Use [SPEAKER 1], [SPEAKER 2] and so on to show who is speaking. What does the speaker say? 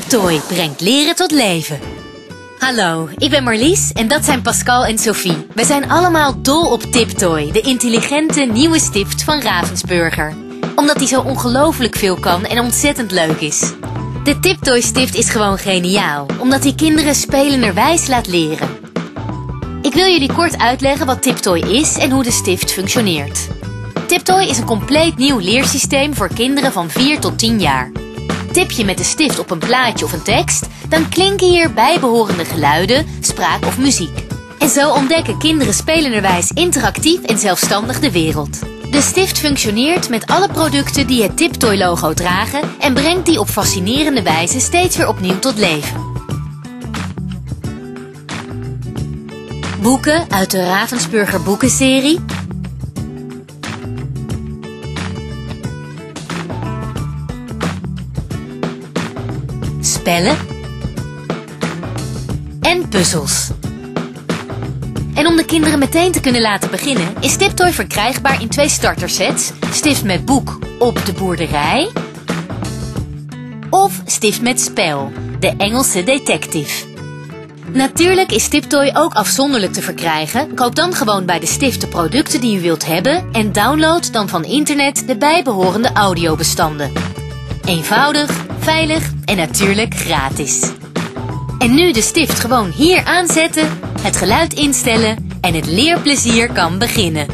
[SPEAKER 1] Tiptoy brengt leren tot leven. Hallo, ik ben Marlies en dat zijn Pascal en Sophie. We zijn allemaal dol op Tiptoy, de intelligente nieuwe stift van Ravensburger. Omdat hij zo ongelooflijk veel kan en ontzettend leuk is. De Tiptoy stift is gewoon geniaal, omdat hij kinderen spelenderwijs laat leren. Ik wil jullie kort uitleggen wat Tiptoy is en hoe de stift functioneert. Tiptoy is een compleet nieuw leersysteem voor kinderen van 4 tot 10 jaar. Tip je met de stift op een plaatje of een tekst, dan klinken hier bijbehorende geluiden, spraak of muziek. En zo ontdekken kinderen spelenderwijs interactief en zelfstandig de wereld. De stift functioneert met alle producten die het Tiptoy-logo dragen en brengt die op fascinerende wijze steeds weer opnieuw tot leven. Boeken uit de Ravensburger boekenserie. Spellen. En puzzels. En om de kinderen meteen te kunnen laten beginnen, is Tiptoy verkrijgbaar in twee startersets. Stift met boek op de boerderij. Of stift met spel, de Engelse detective. Natuurlijk is Tiptoy ook afzonderlijk te verkrijgen. Koop dan gewoon bij de stift de producten die u wilt hebben en download dan van internet de bijbehorende audiobestanden. Eenvoudig, veilig en natuurlijk gratis. En nu de stift gewoon hier aanzetten, het geluid instellen en het leerplezier kan beginnen.